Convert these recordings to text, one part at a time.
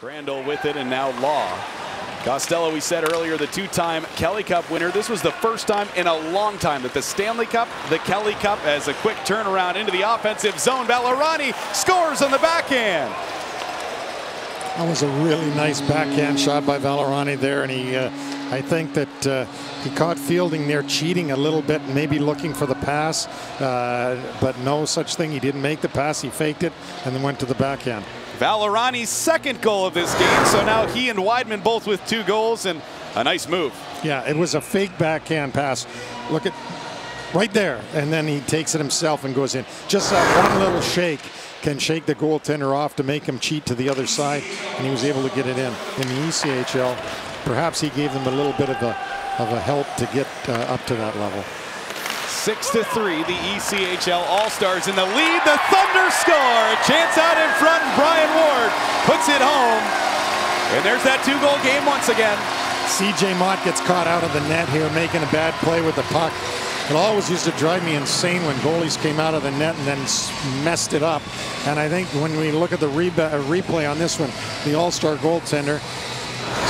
Crandall with it and now Law. Costello, we said earlier, the two-time Kelly Cup winner. This was the first time in a long time that the Stanley Cup, the Kelly Cup, as a quick turnaround into the offensive zone. Valorani scores on the backhand. That was a really nice backhand shot by Valorani there, and he, uh, I think that uh, he caught Fielding there cheating a little bit, maybe looking for the pass, uh, but no such thing. He didn't make the pass. He faked it and then went to the backhand. Valorani's second goal of this game, so now he and Wideman both with two goals and a nice move. Yeah, it was a fake backhand pass. Look at right there, and then he takes it himself and goes in. Just that one little shake can shake the goaltender off to make him cheat to the other side, and he was able to get it in. In the ECHL, perhaps he gave them a little bit of a of a help to get uh, up to that level. Six to three, the ECHL All-Stars in the lead. The Thunder score. A chance out in front, Brian Ward puts it home. And there's that two-goal game once again. CJ Motte gets caught out of the net here, making a bad play with the puck. It always used to drive me insane when goalies came out of the net and then messed it up. And I think when we look at the re uh, replay on this one, the All-Star goaltender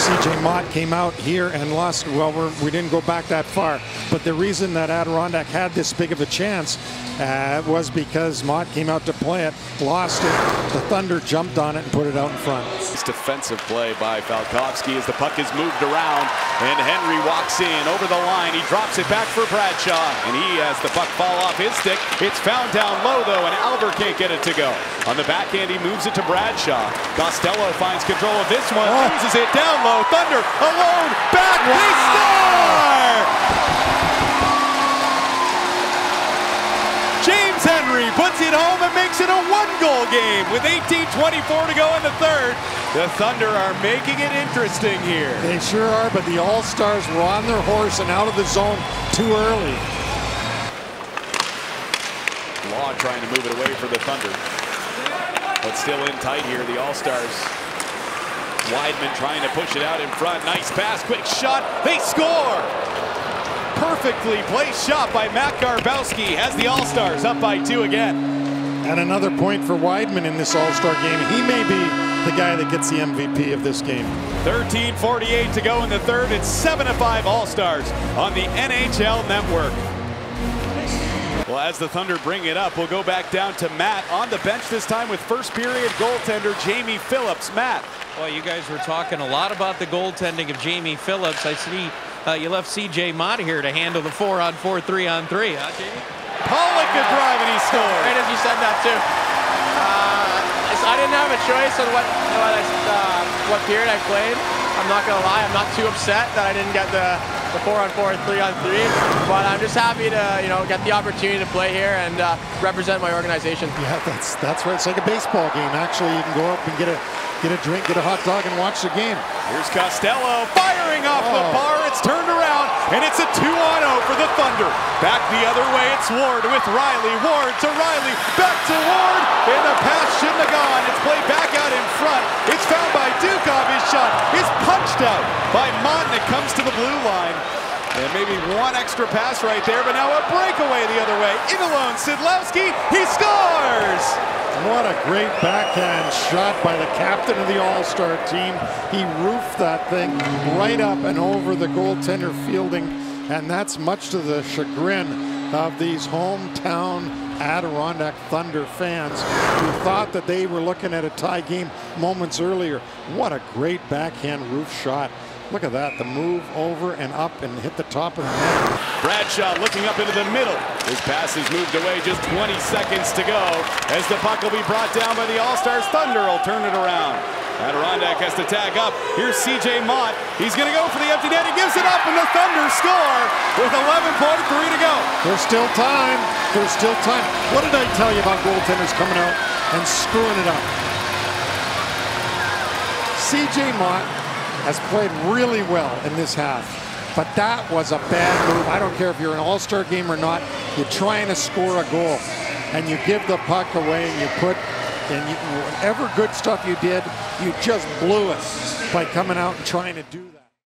CJ Motte came out here and lost. Well, we're, we did not go back that far. But the reason that Adirondack had this big of a chance uh, was because Motte came out to play it, lost it. The Thunder jumped on it and put it out in front. This defensive play by Falkovsky as the puck is moved around and Henry walks in over the line. He drops it back for Bradshaw and he has the puck fall off his stick. It's found down low though and Albert can't get it to go. On the backhand, he moves it to Bradshaw. Costello finds control of this one, oh. loses it down low. Thunder alone, back, wow. they score! James Henry puts it home and makes it a one-goal game with 18:24 to go in the third. The Thunder are making it interesting here. They sure are, but the All-Stars were on their horse and out of the zone too early. Law trying to move it away for the Thunder. But still in tight here, the All-Stars Wideman trying to push it out in front. Nice pass, quick shot. They score! Perfectly placed shot by Matt Garbowsky has the All-Stars up by two again. And another point for Wideman in this All-Star game. He may be the guy that gets the MVP of this game. 13:48 to go in the third. It's 7 to 5 All-Stars on the NHL Network. Well, as the Thunder bring it up, we'll go back down to Matt on the bench this time with first period goaltender Jamie Phillips. Matt. Well, you guys were talking a lot about the goaltending of Jamie Phillips. I see uh, you left C.J. Motte here to handle the four on four, three on three, huh, Jamie? Pollock could drive and he scored. Right as you said that too. Uh, I didn't have a choice on what what, I, uh, what period I played. I'm not gonna lie, I'm not too upset that I didn't get the the four on four, three on three. But I'm just happy to you know get the opportunity to play here and uh, represent my organization. Yeah, that's that's right. It's like a baseball game. Actually, you can go up and get a get a drink, get a hot dog, and watch the game. Here's Costello firing off oh. the bar. It's turned around, and it's a 2 on 0 for the Thunder. Back the other way, it's Ward with Riley. Ward to Riley, back to Ward, and the pass shouldn't have gone. It's played back out in front. It's found by Dukov. His shot is punched out by Monton. It comes to the blue line. And maybe one extra pass right there, but now a breakaway the other way. In alone, Sidlowski, he scores! What a great backhand shot by the captain of the All-Star team. He roofed that thing right up and over the goaltender fielding, and that's much to the chagrin of these hometown Adirondack Thunder fans who thought that they were looking at a tie game moments earlier. What a great backhand roof shot. Look at that, the move over and up and hit the top of the net. Bradshaw looking up into the middle. His pass is moved away, just 20 seconds to go as the puck will be brought down by the All-Stars. Thunder will turn it around. Adirondack has to tag up. Here's CJ Motte. He's going to go for the empty net. He gives it up, and the Thunder score with 11.3 to go. There's still time. There's still time. What did I tell you about goaltenders coming out and screwing it up? CJ Motte has played really well in this half. But that was a bad move. I don't care if you're an all-star game or not. You're trying to score a goal, and you give the puck away, and you put, and you, whatever good stuff you did, you just blew it by coming out and trying to do that.